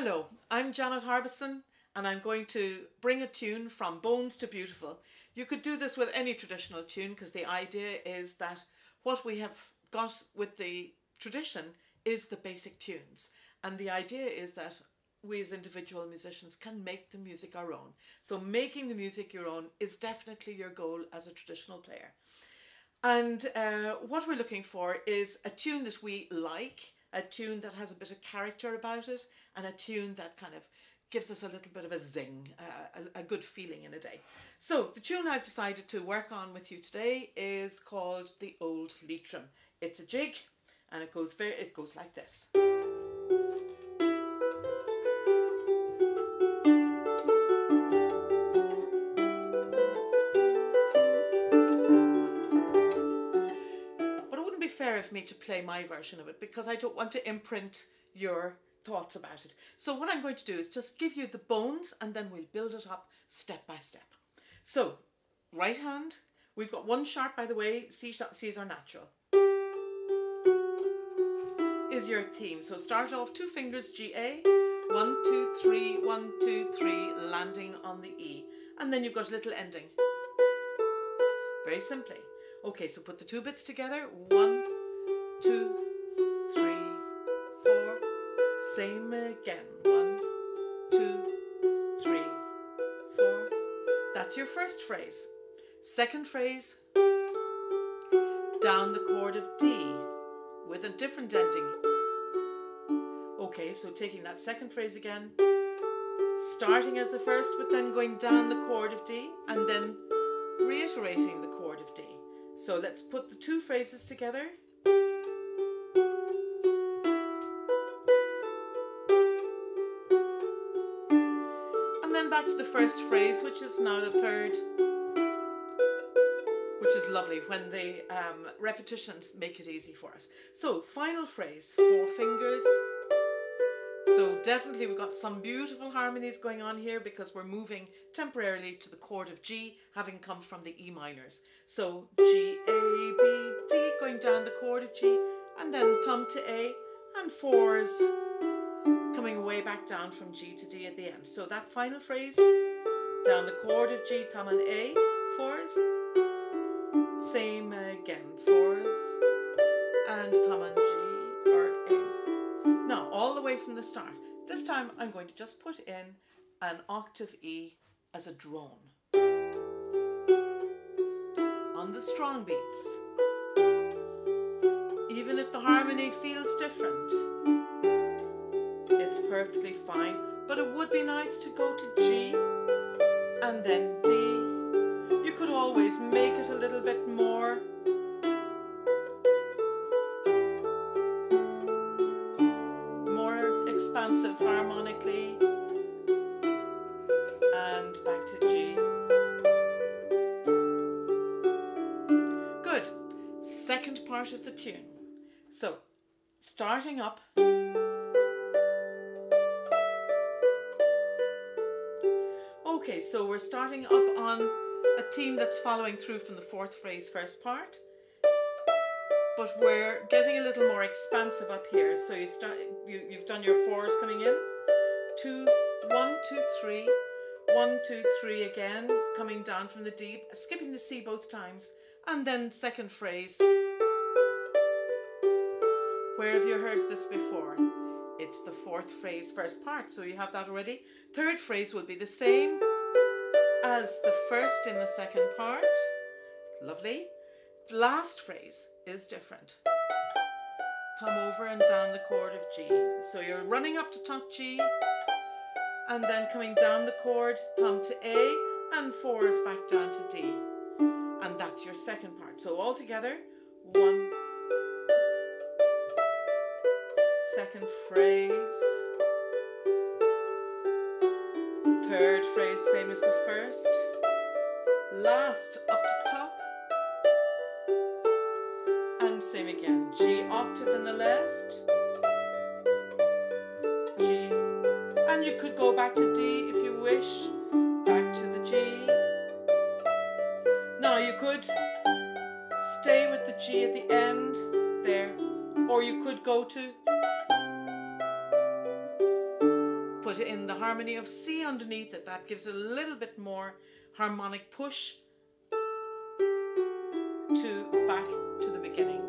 Hello, I'm Janet Harbison and I'm going to bring a tune from Bones to Beautiful. You could do this with any traditional tune because the idea is that what we have got with the tradition is the basic tunes. And the idea is that we as individual musicians can make the music our own. So making the music your own is definitely your goal as a traditional player. And uh, what we're looking for is a tune that we like, a tune that has a bit of character about it, and a tune that kind of gives us a little bit of a zing, uh, a, a good feeling in a day. So the tune I've decided to work on with you today is called The Old Leitrim. It's a jig and it goes very it goes like this. Of me to play my version of it because I don't want to imprint your thoughts about it. So what I'm going to do is just give you the bones and then we'll build it up step by step. So, right hand, we've got one sharp by the way, C, C is our natural. Is your theme. So start off two fingers G A, one, two, three, one, two, three, landing on the E. And then you've got a little ending. Very simply. Okay, so put the two bits together. One, two, three, four. Same again. One, two, three, four. That's your first phrase. Second phrase, down the chord of D with a different ending. Okay, so taking that second phrase again, starting as the first, but then going down the chord of D and then reiterating the chord of D. So let's put the two phrases together. Back to the first phrase, which is now the third which is lovely when the um, repetitions make it easy for us. So, final phrase, four fingers. So, definitely we've got some beautiful harmonies going on here because we're moving temporarily to the chord of G, having come from the E minors. So, G, A, B, D, going down the chord of G, and then thumb to A, and fours coming way back down from G to D at the end. So, that final phrase, down the chord of G, and A, fours, same again, fours and and G or A. Now, all the way from the start. This time I'm going to just put in an octave E as a drone. On the strong beats. Even if the harmony feels different, it's perfectly fine, but it would be nice to go to G and then D you could always make it a little bit more. More expansive harmonically. And back to G. Good. Second part of the tune. So, starting up. We're starting up on a theme that's following through from the fourth phrase first part but we're getting a little more expansive up here. So you start you, you've done your fours coming in. Two one two three one two three again coming down from the deep, skipping the C both times. And then second phrase. Where have you heard this before? It's the fourth phrase first part. So you have that already. Third phrase will be the same as the first in the second part. Lovely. The last phrase is different. Come over and down the chord of G. So you're running up to top G and then coming down the chord, thumb to A and fours back down to D. And that's your second part. So all together, one, second phrase, Third phrase, same as the first. Last, up to top. And same again. G octave in the left. G. And you could go back to D if you wish. Back to the G. Now you could stay with the G at the end. There. Or you could go to harmony of C underneath it, that gives it a little bit more harmonic push to back to the beginning.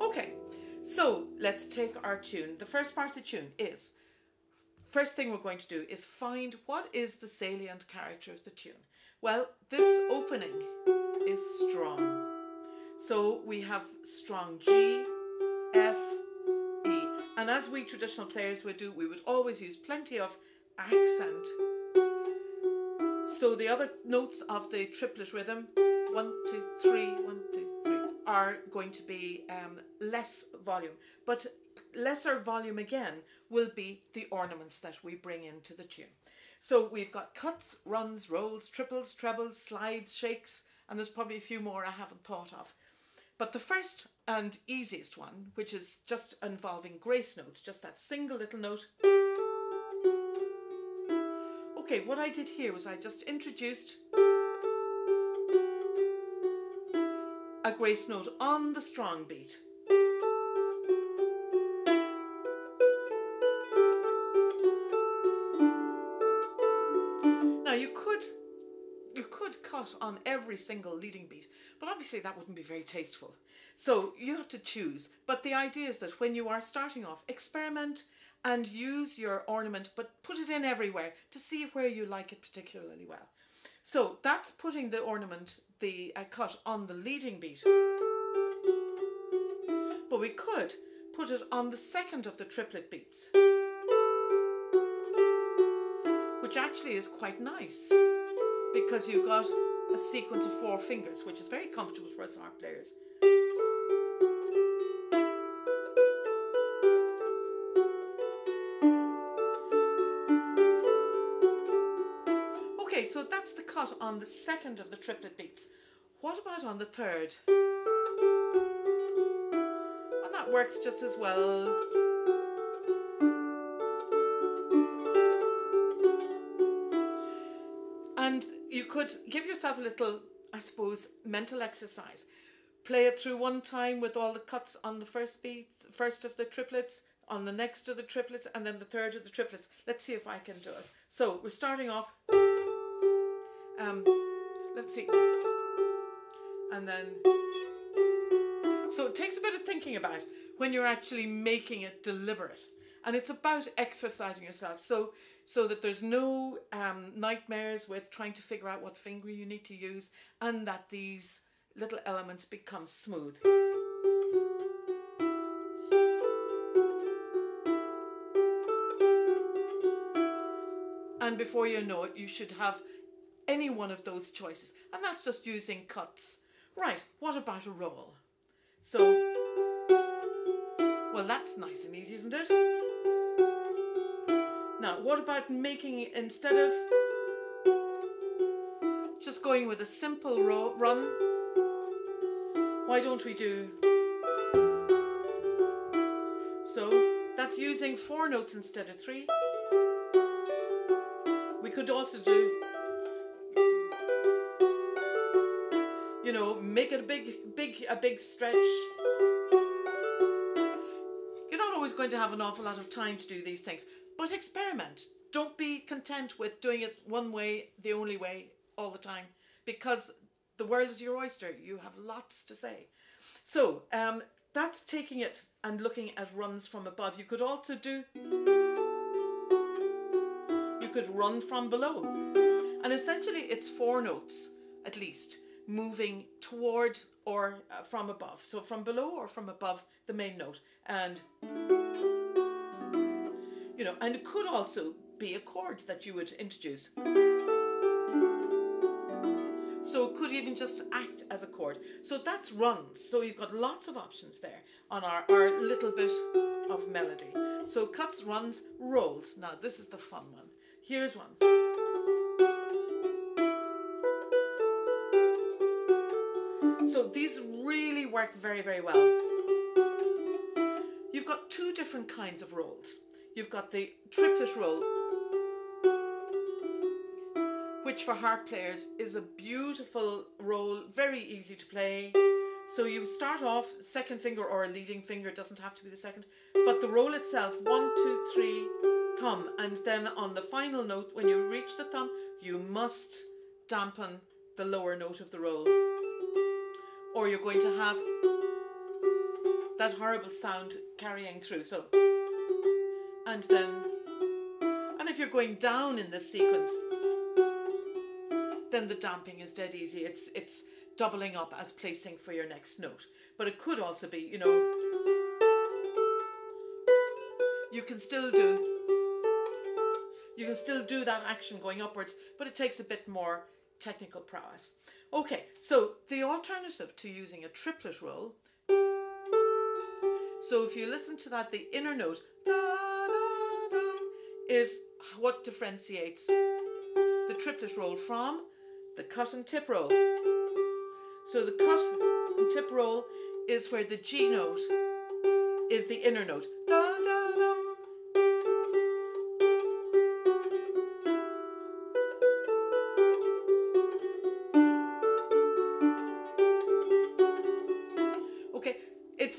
Okay, so let's take our tune. The first part of the tune is first thing we're going to do is find what is the salient character of the tune. Well, this opening is strong. So we have strong G, F. And as we traditional players would do, we would always use plenty of accent. So the other notes of the triplet rhythm, one, two, three, one, two, three, are going to be um, less volume. But lesser volume again will be the ornaments that we bring into the tune. So we've got cuts, runs, rolls, triples, trebles, slides, shakes, and there's probably a few more I haven't thought of. But the first and easiest one, which is just involving grace notes, just that single little note. Okay, what I did here was I just introduced a grace note on the strong beat. Now you could you could cut on every single leading beat, but obviously that wouldn't be very tasteful. So you have to choose. But the idea is that when you are starting off, experiment and use your ornament, but put it in everywhere to see where you like it particularly well. So that's putting the ornament, the uh, cut on the leading beat. But we could put it on the second of the triplet beats, which actually is quite nice because you've got a sequence of four fingers, which is very comfortable for us harp players. Okay, so that's the cut on the second of the triplet beats. What about on the third? And that works just as well. Could give yourself a little, I suppose, mental exercise. Play it through one time with all the cuts on the first beat, first of the triplets, on the next of the triplets, and then the third of the triplets. Let's see if I can do it. So we're starting off. Um, let's see. And then. So it takes a bit of thinking about when you're actually making it deliberate. And it's about exercising yourself. So so that there's no um, nightmares with trying to figure out what finger you need to use and that these little elements become smooth. And before you know it, you should have any one of those choices. And that's just using cuts. Right, what about a roll? So, well, that's nice and easy, isn't it? Now, what about making instead of just going with a simple run? Why don't we do so? That's using four notes instead of three. We could also do, you know, make it a big, big, a big stretch. Going to have an awful lot of time to do these things. But experiment. Don't be content with doing it one way, the only way, all the time, because the world is your oyster. You have lots to say. So um, that's taking it and looking at runs from above. You could also do, you could run from below. And essentially, it's four notes at least moving toward or uh, from above. So from below or from above the main note. And you know, and it could also be a chord that you would introduce. So it could even just act as a chord. So that's runs. So you've got lots of options there on our, our little bit of melody. So cuts, runs, rolls. Now this is the fun one. Here's one. So these really work very, very well. You've got two different kinds of rolls. You've got the triplet roll, which for harp players is a beautiful roll, very easy to play. So you start off second finger or a leading finger, doesn't have to be the second, but the roll itself, one, two, three, thumb, and then on the final note, when you reach the thumb, you must dampen the lower note of the roll, or you're going to have that horrible sound carrying through. So, and then, and if you're going down in this sequence, then the damping is dead easy. It's it's doubling up as placing for your next note. But it could also be, you know, you can still do you can still do that action going upwards, but it takes a bit more technical prowess. Okay, so the alternative to using a triplet roll so if you listen to that, the inner note da, da, da, is what differentiates the triplet roll from the cut and tip roll. So the cut and tip roll is where the G note is the inner note. Da, da,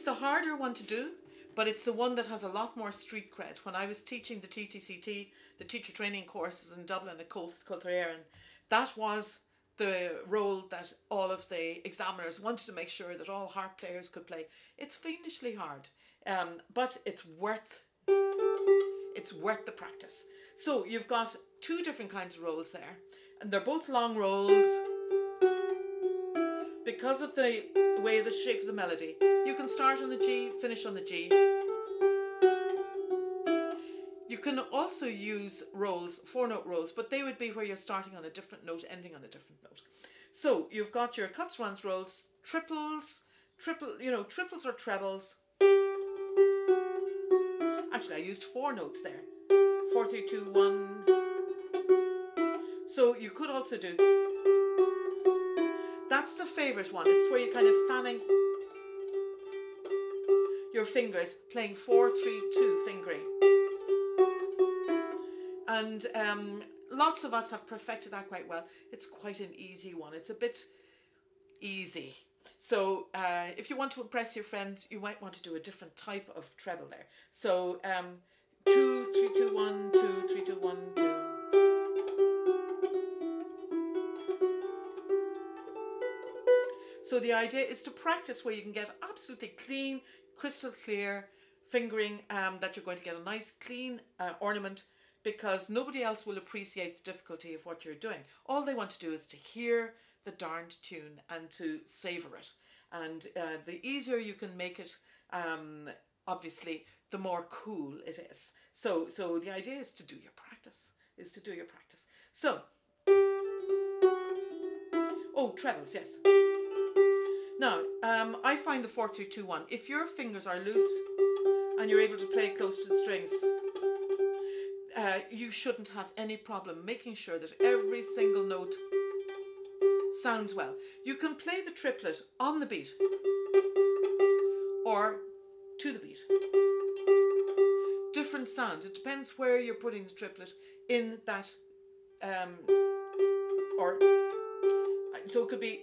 it's the harder one to do, but it's the one that has a lot more street cred. When I was teaching the TTCT, the teacher training courses in Dublin at Coltraerin, that was the role that all of the examiners wanted to make sure that all harp players could play. It's fiendishly hard, um, but it's worth it's worth the practice. So you've got two different kinds of rolls there, and they're both long rolls. Because of the way the shape of the melody, you can start on the G, finish on the G. You can also use rolls, four note rolls, but they would be where you're starting on a different note, ending on a different note. So you've got your cuts, runs, rolls, triples, triple, you know, triples or trebles. Actually, I used four notes there. Four, three, two, one. So you could also do. That's the favourite one. It's where you're kind of fanning your fingers, playing four, three, two fingering. And um, lots of us have perfected that quite well. It's quite an easy one. It's a bit easy. So uh, if you want to impress your friends, you might want to do a different type of treble there. So um, two, three, two, one, two, three, two, one, So the idea is to practice where you can get absolutely clean, crystal clear fingering, um, that you're going to get a nice clean uh, ornament because nobody else will appreciate the difficulty of what you're doing. All they want to do is to hear the darned tune and to savour it. And uh, the easier you can make it, um, obviously, the more cool it is. So, so the idea is to do your practice, is to do your practice. So, oh, trebles, yes. Now, um, I find the 4-2-2-1, if your fingers are loose and you're able to play close to the strings, uh, you shouldn't have any problem making sure that every single note sounds well. You can play the triplet on the beat or to the beat. Different sounds. It depends where you're putting the triplet in that, um, or so it could be.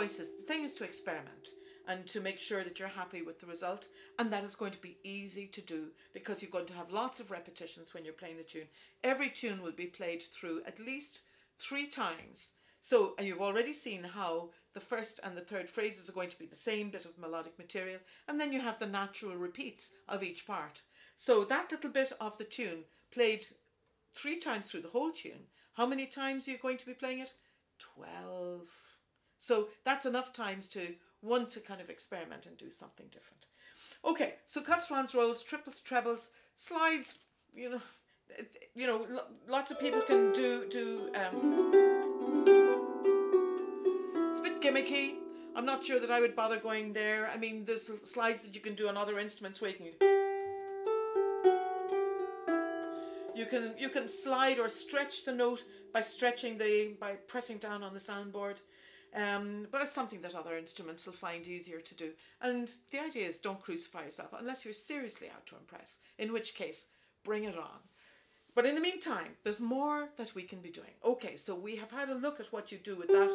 Choices. The thing is to experiment and to make sure that you're happy with the result. And that is going to be easy to do because you're going to have lots of repetitions when you're playing the tune. Every tune will be played through at least three times. So, and you've already seen how the first and the third phrases are going to be the same bit of melodic material, and then you have the natural repeats of each part. So, that little bit of the tune played three times through the whole tune. How many times are you going to be playing it? 12. So, that's enough times to want to kind of experiment and do something different. Okay, so cuts, runs, rolls, triples, trebles, slides. You know, you know, lots of people can do do. Um, it's a bit gimmicky. I'm not sure that I would bother going there. I mean, there's slides that you can do on other instruments where you can. You can you can slide or stretch the note by stretching the by pressing down on the soundboard. Um, but it's something that other instruments will find easier to do. And the idea is don't crucify yourself unless you're seriously out to impress, in which case, bring it on. But in the meantime, there's more that we can be doing. Okay, so we have had a look at what you do with that.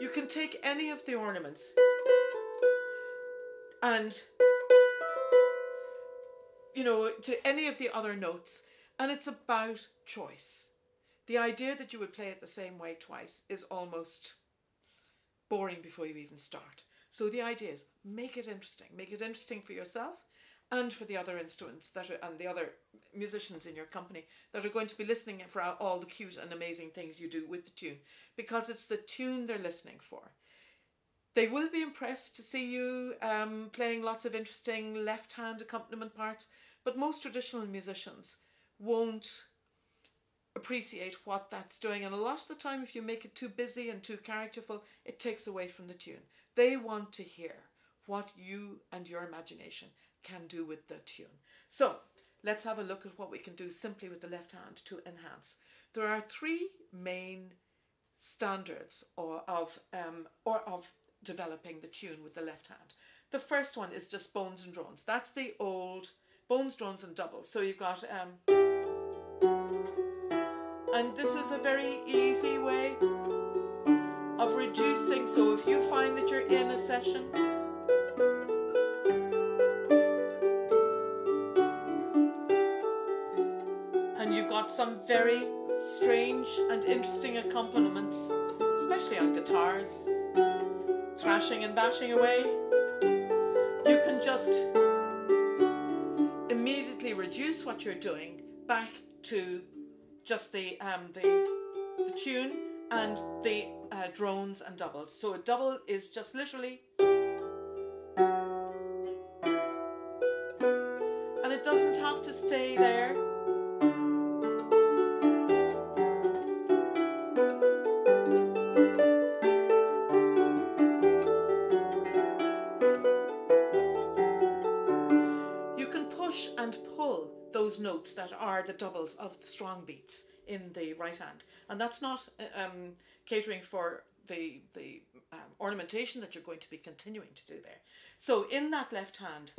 You can take any of the ornaments and, you know, to any of the other notes, and it's about choice. The idea that you would play it the same way twice is almost boring before you even start. So the idea is make it interesting. Make it interesting for yourself and for the other instruments that are, and the other musicians in your company that are going to be listening for all the cute and amazing things you do with the tune because it's the tune they're listening for. They will be impressed to see you um, playing lots of interesting left hand accompaniment parts, but most traditional musicians won't appreciate what that's doing. And a lot of the time, if you make it too busy and too characterful, it takes away from the tune. They want to hear what you and your imagination can do with the tune. So let's have a look at what we can do simply with the left hand to enhance. There are three main standards or of um, or of developing the tune with the left hand. The first one is just bones and drones. That's the old bones, drones, and doubles. So you've got um, and this is a very easy way of reducing. So if you find that you're in a session and you've got some very strange and interesting accompaniments, especially on guitars, thrashing and bashing away, you can just immediately reduce what you're doing back to just the um, the the tune and the uh, drones and doubles. So a double is just literally notes that are the doubles of the strong beats in the right hand. And that's not uh, um, catering for the, the um, ornamentation that you're going to be continuing to do there. So in that left hand,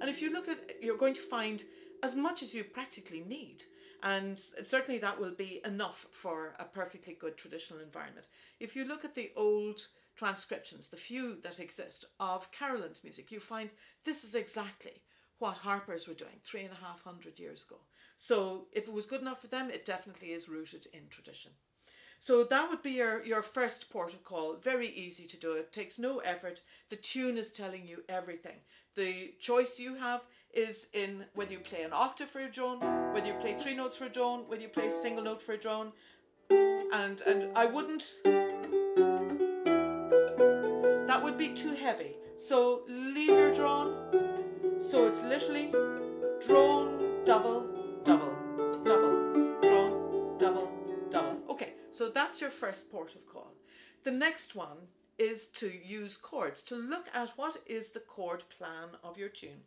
and if you look at, you're going to find as much as you practically need. And certainly that will be enough for a perfectly good traditional environment. If you look at the old transcriptions, the few that exist of Carolan's music, you find this is exactly what harpers were doing three and a half hundred years ago. So if it was good enough for them, it definitely is rooted in tradition. So that would be your, your first port of call. Very easy to do. It takes no effort. The tune is telling you everything. The choice you have is in whether you play an octave for a drone, whether you play three notes for a drone, whether you play a single note for a drone. And and I wouldn't that would be too heavy. So leave your drone. So it's literally drone, double, double, double, drone, double, double. Okay, so that's your first port of call. The next one is to use chords, to look at what is the chord plan of your tune.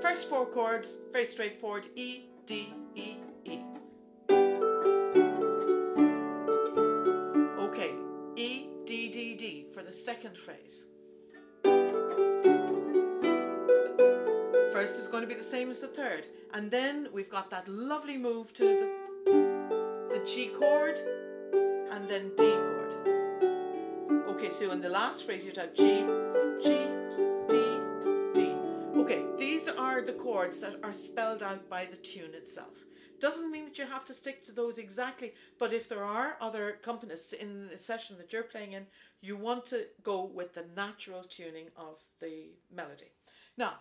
First four chords, very straightforward, E, D, E, E. Okay, E, D, D, D for the second phrase. First is going to be the same as the third. And then we've got that lovely move to the, the G chord and then D chord. Okay, so in the last phrase you'd have G, G, D, D. Okay, these are the chords that are spelled out by the tune itself. Doesn't mean that you have to stick to those exactly, but if there are other accompanists in the session that you're playing in, you want to go with the natural tuning of the melody. Now,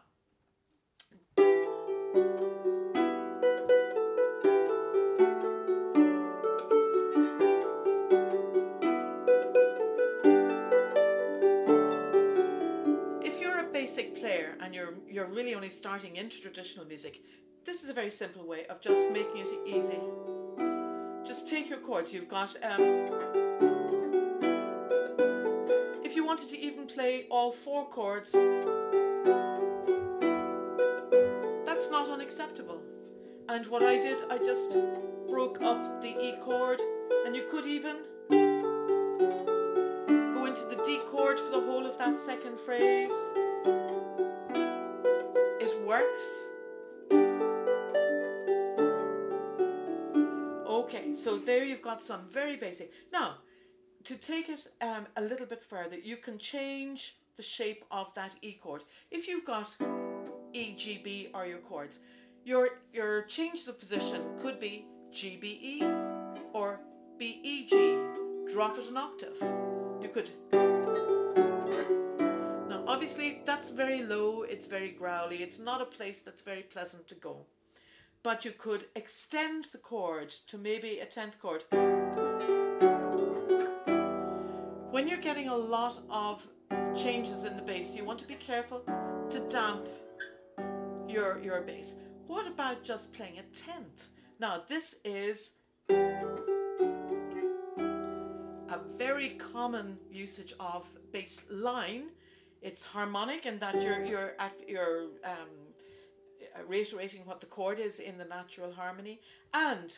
basic player and you're you're really only starting into traditional music, this is a very simple way of just making it easy. Just take your chords. You've got um, if you wanted to even play all four chords, not unacceptable. And what I did, I just broke up the E chord, and you could even go into the D chord for the whole of that second phrase. It works. Okay, so there you've got some very basic. Now, to take it um, a little bit further, you can change the shape of that E chord. If you've got E, G, B are your chords, your, your changes of position could be G, B, E or B, E, G. Drop it an octave. You could. Now, obviously, that's very low, it's very growly, it's not a place that's very pleasant to go. But you could extend the chord to maybe a 10th chord. When you're getting a lot of changes in the bass, you want to be careful to damp your, your bass. What about just playing a tenth? Now, this is a very common usage of bass line. It's harmonic in that you're, you're, you're um, reiterating what the chord is in the natural harmony. And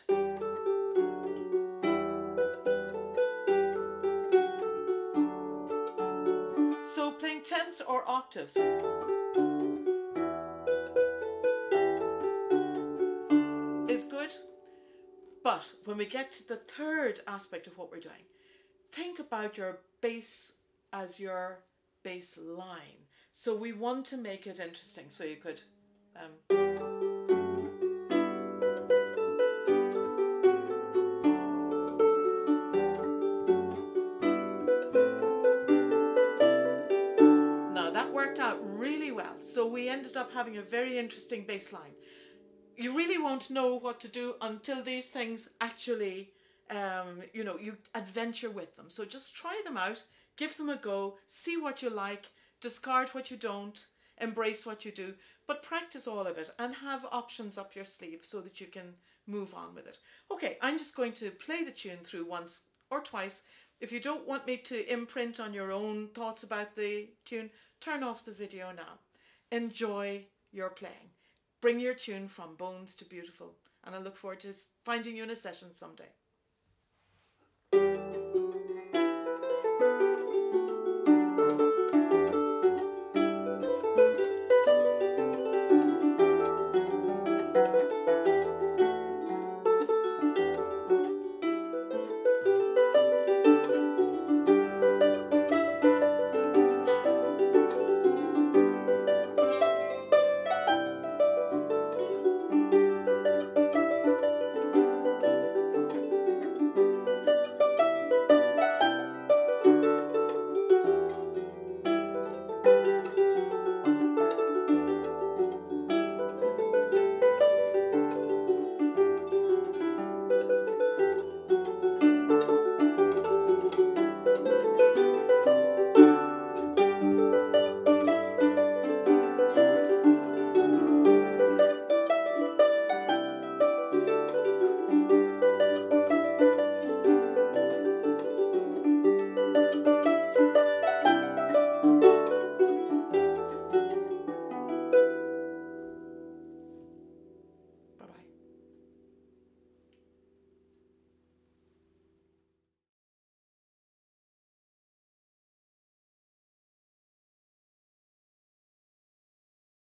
so playing tenths or octaves. But when we get to the third aspect of what we're doing, think about your bass as your baseline. So we want to make it interesting. So you could. Um, Now that worked out really well. So we ended up having a very interesting bass line you really won't know what to do until these things actually, um, you know, you adventure with them. So just try them out, give them a go, see what you like, discard what you don't, embrace what you do, but practice all of it and have options up your sleeve so that you can move on with it. Okay, I'm just going to play the tune through once or twice. If you don't want me to imprint on your own thoughts about the tune, turn off the video now. Enjoy your playing. Bring your tune from bones to beautiful. And I look forward to finding you in a session someday.